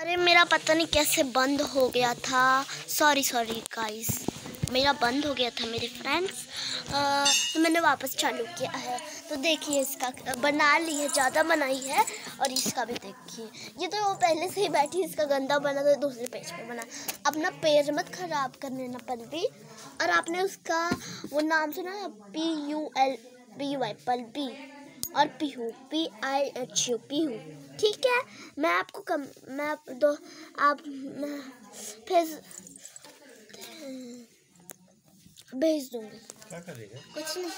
अरे मेरा पता नहीं कैसे बंद हो गया था। सॉरी सॉरी गाइस मेरा बंद हो गया था, मेरे फ्रेंड्स तो मैंने वापस चालू किया है। तो देखिए इसका, बना ली है, ज़्यादा बनाई है, और इसका भी देखिए। ये तो वो पहले से ही बैठी इसका गंदा बना तो दूसरे पेज पे बना। अपना पेज मत ख़राब करने ना पल्बी और आपने उसका, वो नाम सुना है? P U L P Y पल्बी और Pihu P I H U Pihu ठीक है मैं आपको कम मैं आप दो आप फिर भेज दूँगी। क्या करेगा? कुछ नहीं।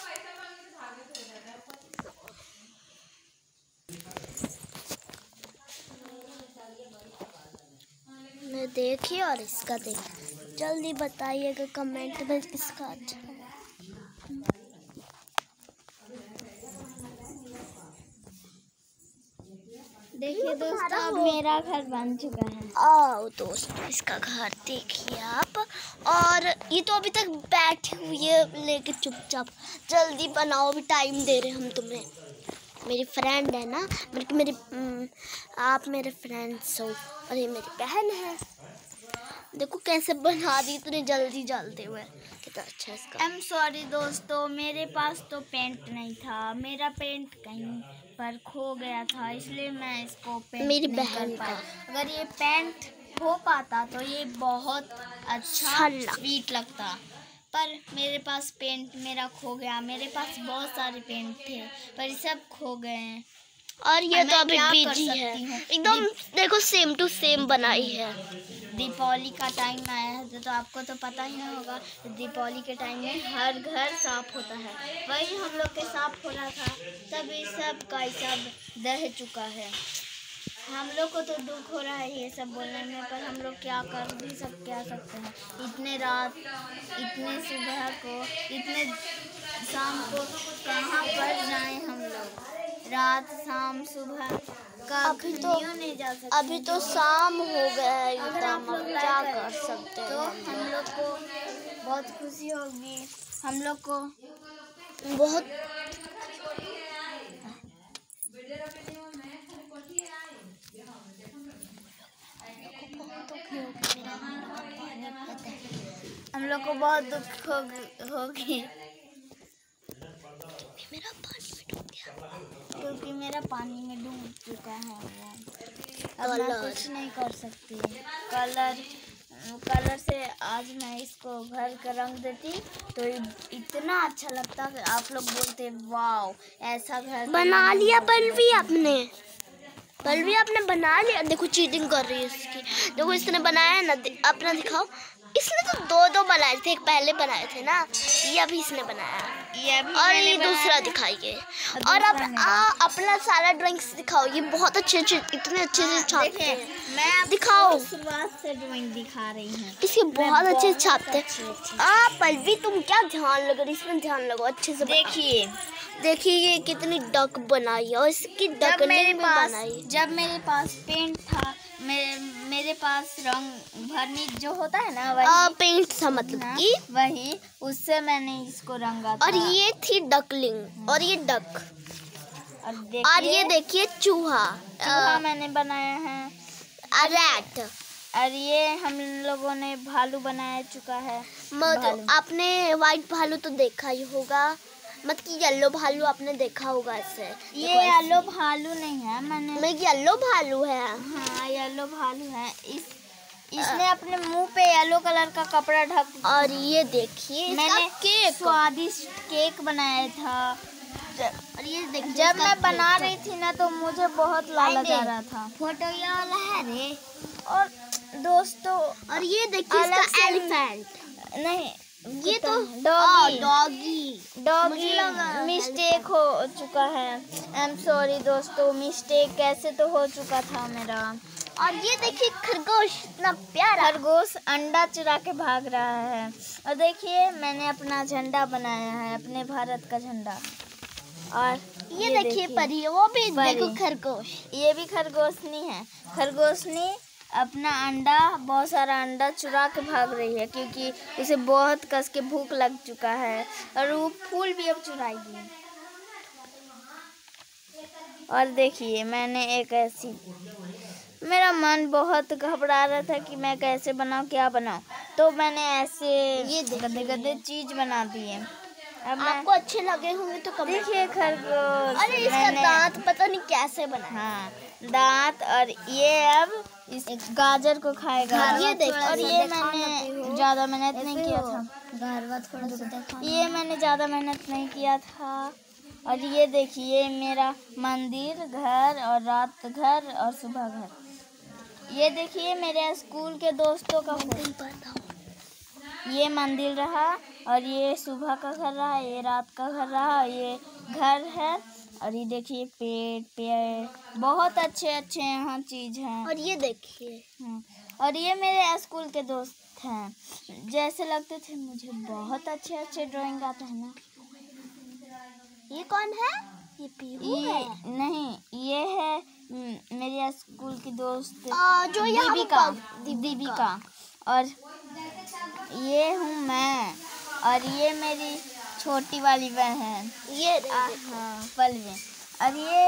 मैं देखिए और इसका देख। जल्दी बताइएगा कमेंट में किसका अच्छा है दोस्तों अब मेरा घर बन चुका है। आओ दोस्तों इसका घर देखिए आप। और ये तो अभी तक बैठी हुई है लेके चुपचाप। जल्दी बनाओ अभी टाइम दे रहे हम तुम्हें। मेरी फ्रेंड है ना बल्कि मेरी हम्म, आप मेरे फ्रेंड्स हो। और ये मेरी बहन है। देखो कैसे बना दी इतनी जल्दी जलते हुए। कितना अच्छा इसका। आई एम सॉरी दोस्तों मेरे पास तो पेंट नहीं था। मेरा पेंट कहीं पर खो गया था इसलिए मैं इसको पेंट मेरी नहीं बहन का। अगर ये पेंट हो पाता तो ये बहुत अच्छा अच्छा स्वीट लगता। पर मेरे पास पेंट मेरा खो गया। मेरे पास बहुत सारे पेंट थे पर ये सब खो गए हैं। और ये तो अभी बिज़ी है। एकदम देखो सेम टू सेम बनाई है। दीपावली का टाइम आया है तो, तो आपको तो पता ही नहीं होगा दीपावली के टाइम में हर घर साफ़ होता है। वही हम लोग के साफ़ हो रहा था तभी सब का सब दह चुका है। हम लोग को तो दुख हो रहा है ये सब बोलने में पर हम लोग क्या कर भी सब क्या सकते हैं। इतने रात इतने सुबह को इतने शाम को कहाँ रात शाम सुबह का अभी तो- नहीं जा सकते। अभी तो शाम हो गया है अगर आप लोग क्या कर सकते हैं तो हम लोग? को बहुत खुशी होगी। हम लोग को बहुत हम लोग को बहुत दुख होगी होगी। मेरा क्योंकि मेरा पानी में डूब चुका है वो अब मैं कुछ नहीं कर सकती। कलर कलर से आज मैं इसको घर का रंग देती तो इतना अच्छा लगता कि आप लोग बोलते वाओ ऐसा घर बना लिया पलवी आपने। पलवी आपने बना लिया। देखो चीटिंग कर रही है इसकी देखो इसने बनाया ना अपना दिखाओ। इसने तो दो दो बनाए थे। एक पहले बनाए थे ना ये अभी इसने बनाया। ये और ये दूसरा दिखाइए और अब आ, अपना सारा ड्राइंग्स दिखाओ। ये बहुत अच्छे अच्छे इतने अच्छे से छापते देखिए हैं मैं दिखाओ। शुरुआत से ड्राइंग दिखा रही हूँ। इसके बहुत अच्छे छापते हैं। पलवी तुम क्या ध्यान लगा इसमें ध्यान लगाओ अच्छे से देखिए। देखिए ये कितनी डक बनाई है और इसकी डक मेरे पास बनाई जब मेरे पास पेंट था मेरे मेरे पास रंग भरनी जो होता है ना आ, वही पेंट सा मतलब हाँ, कि? वही उससे मैंने इसको रंगा था। और ये थी डकलिंग और ये डक और और ये देखिए। चूहा चूहा मैंने बनाया है। रैट और ये हम लोगों ने भालू बनाया चुका है। आपने व्हाइट भालू तो देखा ही होगा। मत कि येलो भालू आपने देखा होगा ऐसे ये येलो भालू नहीं है मैंने मैं येलो भालू है। हाँ येलो भालू है। इस इसने अपने मुँह पे येलो कलर का कपड़ा ढक और ये देखिए मैंने केक स्वादिष्ट केक बनाया था। और ये देखिए जब मैं बना रही थी ना तो मुझे बहुत लालच आ रहा था। फ़ोटो ये वाला है रे। और दोस्तों और ये देखिए इसका एलिफेंट नहीं ये तो डॉगी। डॉगी। डॉगी मिस्टेक हो चुका है। आई एम सॉरी दोस्तों मिस्टेक कैसे तो हो चुका था मेरा। और ये देखिए खरगोश इतना प्यारा। खरगोश अंडा चुरा के भाग रहा है। और देखिए मैंने अपना झंडा बनाया है अपने भारत का झंडा। और ये ये देखिए परी वो भी देखो खरगोश। ये भी खरगोशनी है। खरगोशनी अपना अंडा बहुत सारा अंडा चुरा के भाग रही है क्योंकि उसे बहुत कस के भूख लग चुका है और वो फूल भी अब चुराएगी। और देखिए मैंने एक ऐसी मेरा मन बहुत घबरा रहा था कि मैं कैसे बनाऊँ क्या बनाऊँ। तो मैंने ऐसे ये। गंदे गंदे चीज़ बना दिए अब आपको अच्छे लगे होंगे तो कमेंट देखिए खरगोश अरे इसका दांत पता नहीं कैसे बना हाँ दांत और ये अब इस गाजर को खाएगा। ये देखो, और ये मैंने। ज़्यादा मेहनत नहीं किया था। थोड़ा सा ये मैंने ज़्यादा मेहनत नहीं किया था। और ये देखिए मेरा मंदिर घर और रात घर और सुबह घर। ये देखिए मेरे स्कूल के दोस्तों का ये मंदिर रहा और ये सुबह का घर रहा ये रात का घर रहा ये घर है। और ये देखिए पेड़ पेड़। बहुत अच्छे अच्छे यहाँ चीज़ हैं। और ये देखिए। हम्म, और ये मेरे स्कूल के दोस्त हैं। जैसे लगते थे मुझे बहुत अच्छे अच्छे ड्राइंग आते हैं ना। ये कौन है? ये पीहू है। नहीं ये है हम्म, मेरे स्कूल की दोस्त आ, जो दीपिका। दीपिका। और ये हूँ मैं। और ये मेरी छोटी वाली बहन। ये। हाँ पलवी और ये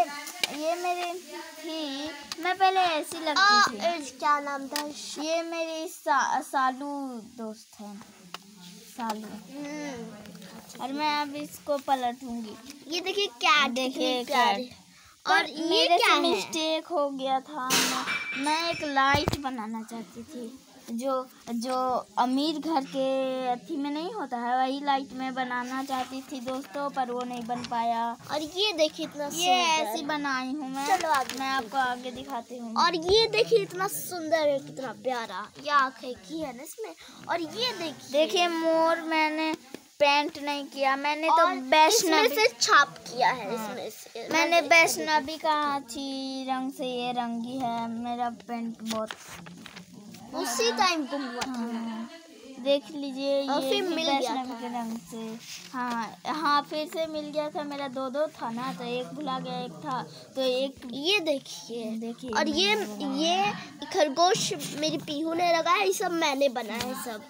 ये मेरी थी मैं पहले ऐसी लगती थी। क्या नाम था? ये मेरी सा, सालू दोस्त है। सालू। हम्म, और मैं अब इसको पलटूँगी। ये देखिए क्या देखिए देखिए और ये मेरे क्या से मिस्टेक हो? गया था। मैं, मैं एक लाइट बनाना चाहती थी। जो जो अमीर घर के अथी में नहीं होता है वही लाइट में बनाना चाहती थी दोस्तों पर वो नहीं बन पाया। और ये देखिए इतना ये ऐसी बनाई हूँ मैं। चलो आगे। मैं आपको आगे दिखाती हूँ। और ये देखिए इतना सुंदर है कितना प्यारा। ये आँखें की है ना इसमें? और ये देखिए। देखिए मोर मैंने पेंट नहीं किया। मैंने तो वैष्णवी से छाप किया है हाँ। इसमें से। मैंने वैष्णवी का अच्छी रंग से ये रंगी है। मेरा पेंट बहुत उसी टाइम गुम हुआ था। हाँ, देख लीजिए ये फिर मिल गया था। रंग से हाँ हाँ फिर से मिल गया था। मेरा दो दो था ना तो एक भुला गया एक था। तो एक ये देखिए देखिए और ये ये खरगोश मेरी पीहू ने लगाया ये सब मैंने बनाया है सब।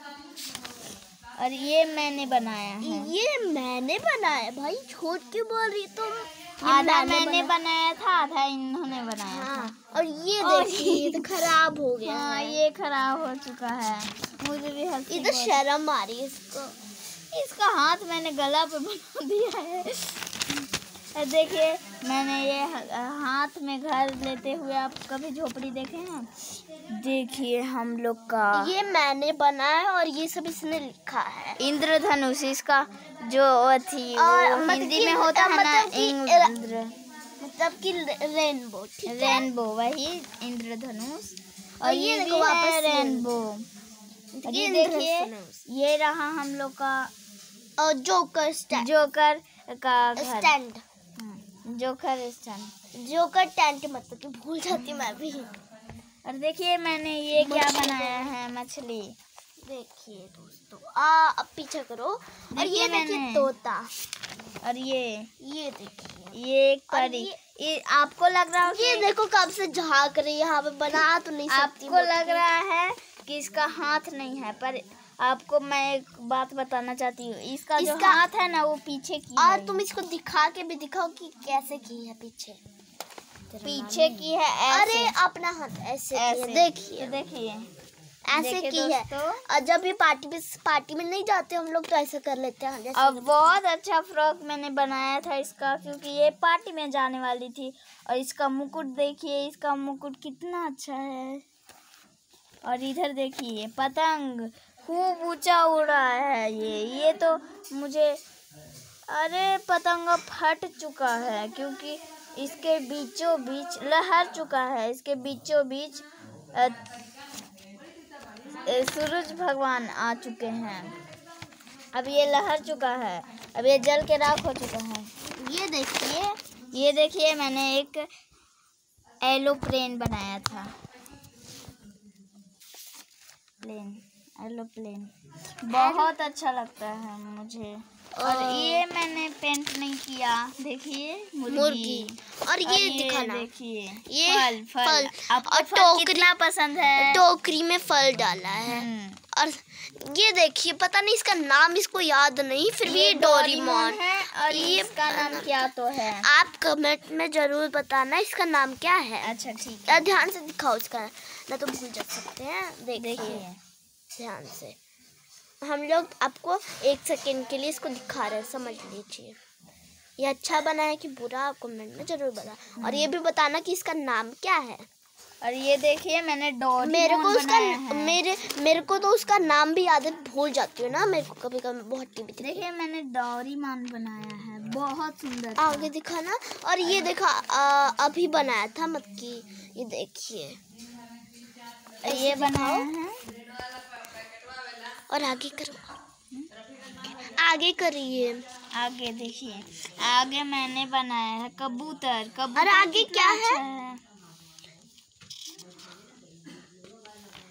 और ये मैंने बनाया है। ये मैंने बनाया भाई छोट क्यों बोल रही तुम? ये आधा मैंने बना- बनाया था आधा इन्होंने बनाया हाँ। था। और ये देखिए तो खराब हो गया। है ये खराब हो चुका है। मुझे भी हँसी तो शर्म आ रही है इसको। इसका हाथ मैंने गला पे बना दिया है। देखिए मैंने ये हाथ में घर लेते हुए आप कभी झोपड़ी देखे हैं? देखिए हम लोग का ये मैंने बनाया है और ये सब इसने लिखा है। इंद्रधनुष इसका जो थी और वो मतलब हिंदी में होता है ना मतलब इंद्र मतलब कि रेनबो रेनबो वही इंद्रधनुष। और ये देखो वापस रेनबो। ये देखिए ये रहा हम लोग का और जोकर स्टैंड जोकर का घर। स्टैंड हाँ, जोकर स्टैंड जोकर टेंट मतलब कि भूल जाती मैं भी और देखिए मैंने ये क्या बनाया है मछली। देखिए दोस्तों आ अब पीछे करो। और ये देखिए मैंने। तोता। और ये। ये देखिए। ये एक परी। ये- आपको लग रहा हो ये देखो कब से झाँक रही है यहाँ पे बना तो नहीं सकती आपको लग रहा है कि इसका हाथ नहीं है पर आपको मैं एक बात बताना चाहती हूँ। इसका इसका जो हाथ है ना वो पीछे की और तुम इसको दिखा के भी दिखाओ कि कैसे की है पीछे। पीछे की है ऐसे अरे अपना हाथ ऐसे देखिए। देखिए। ऐसे की है। और जब भी पार्टी में पार्टी में नहीं जाते हम लोग तो ऐसे कर लेते हैं अब बहुत अच्छा फ्रॉक मैंने बनाया था इसका क्योंकि ये पार्टी में जाने वाली थी। और इसका मुकुट देखिए इसका मुकुट कितना अच्छा है। और इधर देखिए पतंग खूब ऊँचा उड़ रहा है ये। ये तो मुझे अरे पतंग फट चुका है क्योंकि इसके बीचों बीच लहर चुका है। इसके बीचों बीच सूरज भगवान आ चुके हैं। अब ये लहर चुका है। अब ये जल के राख हो चुका है। ये देखिए ये देखिए, मैंने एक एलोप्लेन बनाया था। Plane, aeroplane. बहुत अच्छा लगता है मुझे। और ये मैंने पेंट नहीं किया। देखिए मुर्गी, मुर्गी। और ये और दिखाना। देखिए ये फल फल। फल। और टोकरी- कितना पसंद है? टोकरी में फल डाला है। हम्म, और ये देखिए पता नहीं इसका नाम इसको याद नहीं फिर भी ये डोरीमोन। है और ये इसका नाम क्या तो है? आप कमेंट में ज़रूर बताना इसका नाम क्या है। अच्छा ठीक या ध्यान से दिखाओ इसका। ना तो भूल जा सकते हैं। देखिए। ध्यान से। हम लोग आपको एक सेकेंड के लिए इसको दिखा रहे हैं समझ लीजिए। ये अच्छा बना है कि बुरा आप कमेंट में ज़रूर बता। और ये भी बताना कि इसका नाम क्या है। और ये देखिए मैंने डोरी मेरे को उसका मेरे मेरे को तो उसका नाम भी याद है भूल जाती हूँ ना मेरे को कभी कभी बहुत टीवी देखिए मैंने डोरी मान बनाया है बहुत सुंदर आगे दिखा ना और ये देखा आ, अभी बनाया था मत की ये देखिए। ये बनाया है। और आगे करो। आगे करिए। आगे देखिए। आगे मैंने बनाया है कबूतर। कबूतर और आगे क्या है? अच्छा है।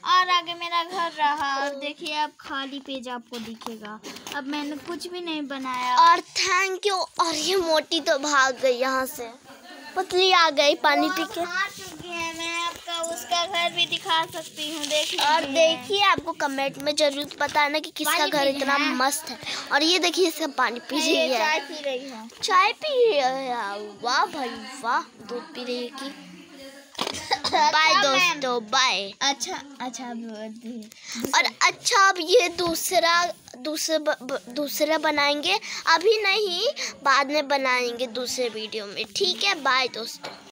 और आगे मेरा घर रहा। और देखिए अब खाली पेज आपको दिखेगा। अब मैंने कुछ भी नहीं बनाया। और थैंक यू और ये मोटी तो भाग गई यहाँ से। पतली आ गई पानी पी के आ चुकी है मैं आपका उसका घर भी दिखा सकती हूँ देख और देखिए आपको कमेंट में ज़रूर बताना कि किसका घर इतना हैं? मस्त है। और ये देखिए सब पानी पी रही है। चाय पी रही है। चाय पी रही है? वाह भाई वाह दूध पी रही है कि। बाय अच्छा, दोस्तों बाय अच्छा अच्छा और अच्छा अब ये दूसरा दूसरा दूसरा बनाएँगे। अभी नहीं बाद में बनाएँगे दूसरे वीडियो में। ठीक है बाय दोस्तों।